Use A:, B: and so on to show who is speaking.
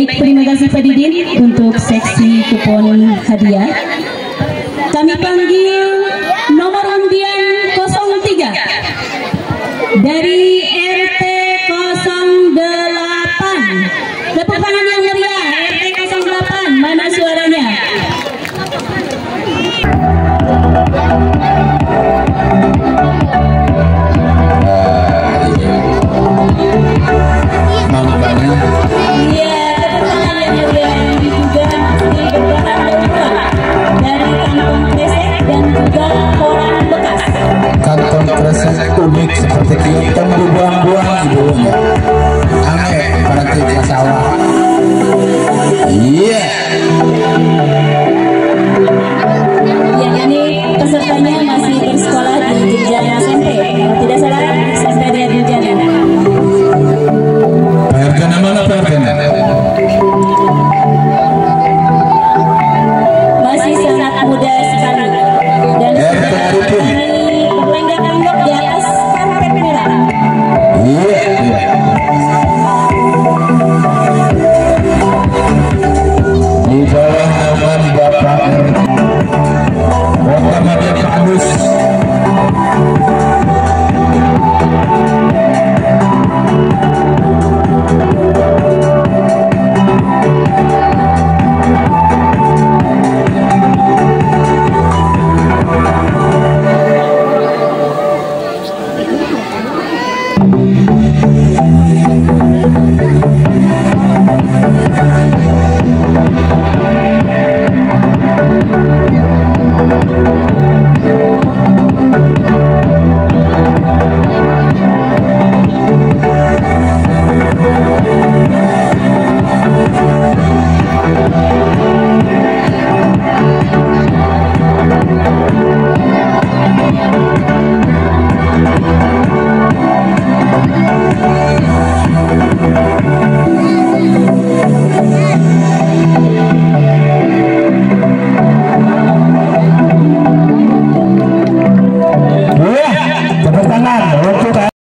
A: Baik, terima kasih Pak Didin untuk seksi kupon hadiah. Kami panggil nomor undian 03 dari RT 08. Tepuk tangan yang
B: rasa unik seperti kiyotan lubang